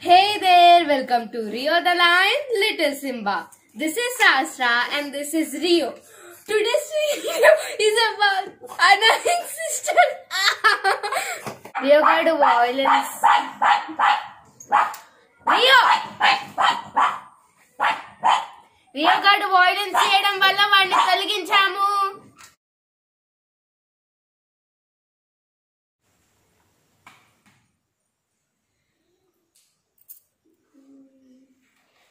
Hey there, welcome to Rio the Lion, Little Simba. This is Sastra and this is Rio. Today's video is about annoying sister. Rio got violence. Rio! Rio got violence చేయడం వల్ల వాడిని తొలగించాము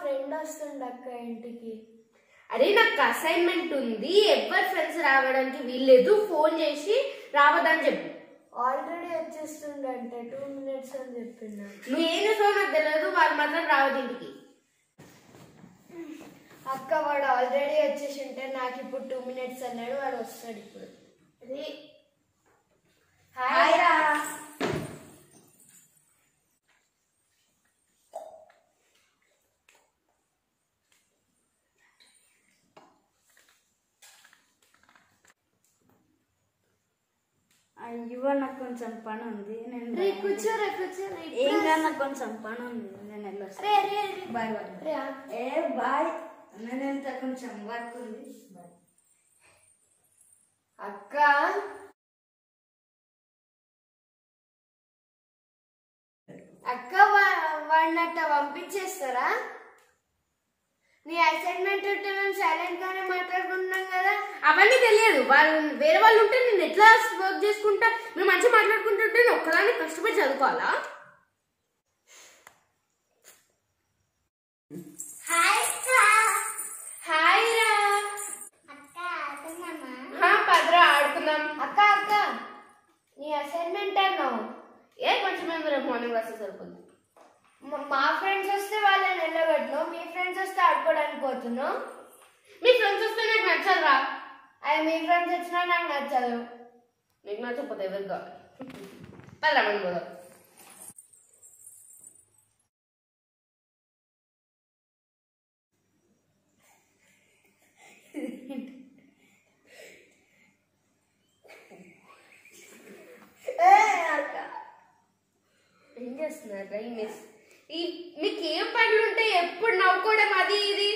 friend వస్తుంది అక్క ఇంటికి. అరే నాకు assignment ఉంది. ఎవరి ఫ్రెండ్స్ రావడానికి వీల్లేదు. ఫోన్ చేసి రావద్దని చెప్పు. ఆల్రెడీ వచ్చేస్తుండంట. టూ మినిట్స్ అని చెప్పిండు నువ్వు ఏం చేసావు నాకు తెలియదు వాళ్ళు మాత్రం రావద్దు ఇంటికి. అక్క వాడు ఆల్రెడీ వచ్చేసి ఉంటే నాకు ఇప్పుడు టూ మినిట్స్ అన్నాడు. వాడు వస్తాడు ఇప్పుడు. అది హాయ్ రా. అయ్యో నాకు కొంచెం పని ఉంది. నేను రే కూర్చోరా కూర్చోరా ఏం కాదు నాకు కొంచెం పని ఉంది. నేను వెళ్ళొస్తా రే రే రే. Bye bye. రే. ఏ బాయ్. నేను ఎంత కొంచెం వర్క్ ఉంది. బాయ్. అక్క. అక్క వా- వాడిని అట్ట పంపించేస్తారా? నీ అసైన్మెంట్ ఉంటే మేము సైలెంట్ గానే మాట్లాడుకుంటున్నాం కదా అవన్నీ తెలియదు. వాళ్ళు వేరే వాళ్ళు ఉంటే నేను ఎట్లా వర్క్ చేసుకుంటా? మేము మంచిగా మాట్లాడుకుంటుంటే నేను ఒక్కదాన్ని కష్టపడి చదువుకోవాలా? పదరా ఆడుకుందాం. అక్క అక్క నీ అసైన్మెంట్ అన్నావు ఏ కొంచెం మేము రేపు మార్నింగ్ సరిపోతుంది మ- ఫ్రెండ్స్ వస్తే వాళ్ళని వెళ్ళగొట్టినావు మీ ఫ్రెండ్స్ వస్తే ఆడుకోవడానికి పోతున్నావు? మీ ఫ్రెండ్స్ వస్తే నాకు నచ్చదు రా అది మీ ఫ్రెండ్స్ వచ్చినా నాకు నచ్చదు నీకు నచ్చకపోతే ఎవరికి కావాలి పదరా మనం పోదాం ఏం చేస్తున్నారు ఈ మిస్ ఈ మీకు ఏం పనులు ఉంటాయి ఎప్పుడు నవ్వుకోవడం అది ఇది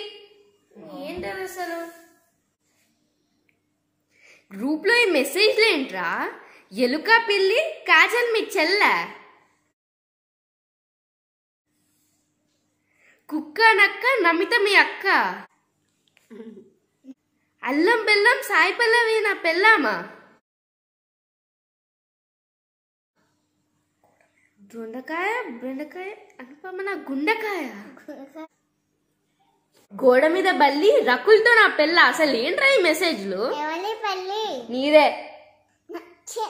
ఏంటది అసలు గ్రూప్లో ఈ మెసేజ్లు ఏంట్రా? ఎలుక పిల్లి కాజల్ మీ చెల్ల. కుక్క నక్క నమిత మీ అక్క. అల్లం బెల్లం సాయి పల్లవి నా పెళ్ళామా? దొండకాయ బెండకాయ అనుపమ నా గుండకాయ. గోడ మీద బల్లి రకులతో నా పెళ్ళ. అసలు ఏంట్రా ఈ మెసేజ్లు? ఎవరి పల్లి? నీదే. ఛీ,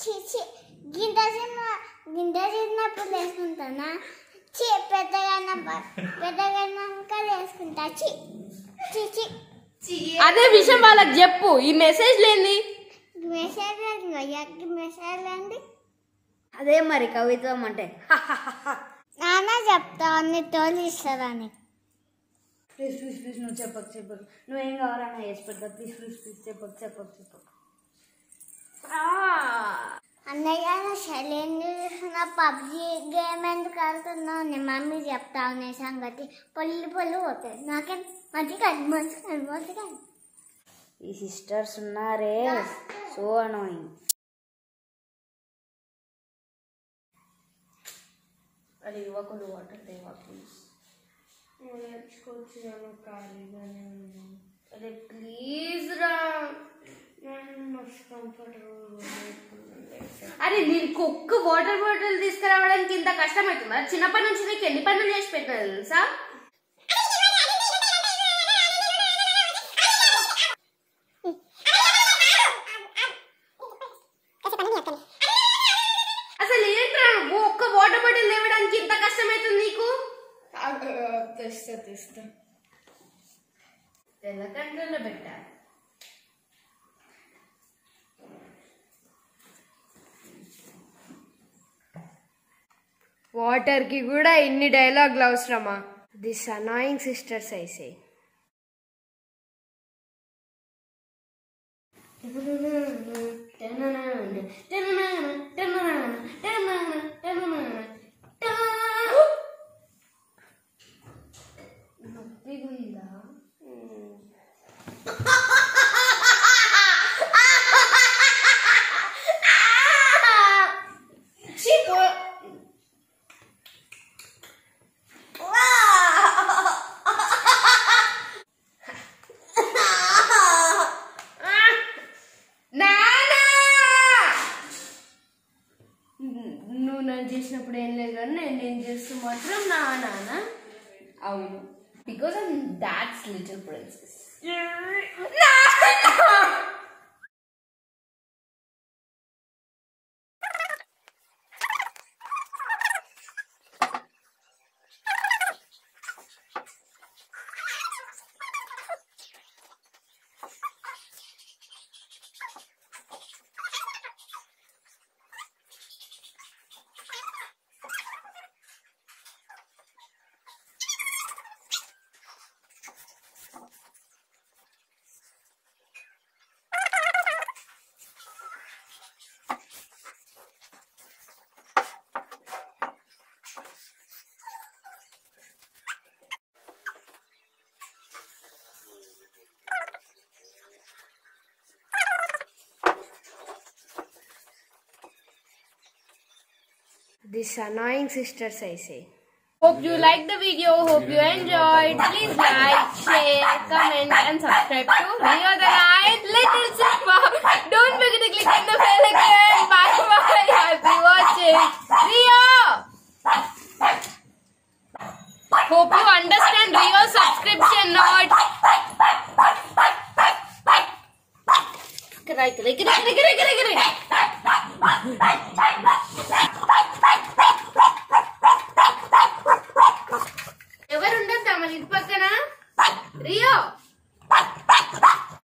ఛీ, ఛీ. గింత చిన్న గింత చిన్నప్పుడు వేసుకుంటానా ఛీ పెద్దగా పెద్దగా వేసుకుంటా ఛీ ఛీ ఛీ అదే విషయం వాళ్ళకి చెప్పు. ఈ మెసేజ్ లేని మెసేజ్ అయ్యాకి మెసేజ్ అదే మరి కవిత్వం అంటే. నాన్న చెప్తా అన్ని తోలు ఇస్తారని ప్లీజ్ ప్లీజ్ ప్లీజ్ నువ్వు చెప్పకు చెప్పకు. నువ్వేం కావాలన్నా చేసి పెడతా ప్లీజ్ ప్లీజ్ ప్లీజ్ చెప్పకు చెప్పకు చెప్పకు. అన్నయ్య శైలేంద్ర చూసిన పబ్జి గేమ్ ఎందుకు ఆడుతున్నావు? నీ మమ్మీ చెప్తావు నీ సంగతి. పొల్లి పొల్లి పోతాయి. నాకేం మంచిగా మంచిగా మంచిగా ఈ సిస్టర్స్ ఉన్నారే. సో అనోయింగ్ అది ఇవ్వకుండా వాటర్ తేవా ప్లీజ్ నేర్చుకోవచ్చు ఖాళీగానే ఉన్నాను అరే ప్లీజ్ రా నేను మస్తు కంఫర్టబుల్ అరే నీకు ఒక్క వాటర్ బాటిల్ తీసుకురావడానికి ఇంత కష్టమవుతుందా చిన్నప్పటి నుంచి నీకు ఎన్ని పనులు చేసి పెట్టినా తెలుసా? తెస్తా తెస్తా తెల్ల కంట్రోల్లో పెట్టాలి వాటర్ కి కూడా ఇన్ని డైలాగ్లు అవసరమా దిస్ అనాయింగ్ సిస్టర్స్ ఐసే నువ్వు నన్ను చేసినప్పుడు ఏం లేదు కానీ నేను నేను చేస్తూ మాత్రం నా నాన్న. అవును. Because I'm dad's little princess This annoying sisters, I say. Hope you like the video. Hope you enjoyed. Please like, share, comment and subscribe to Reorganize Little Sigma. Don't forget to click on the bell again. Bye bye. Happy watching. Rio! Hope you understand Rio subscription not. Cry, cry, cry, cry, cry, cry, cry. 哎呦！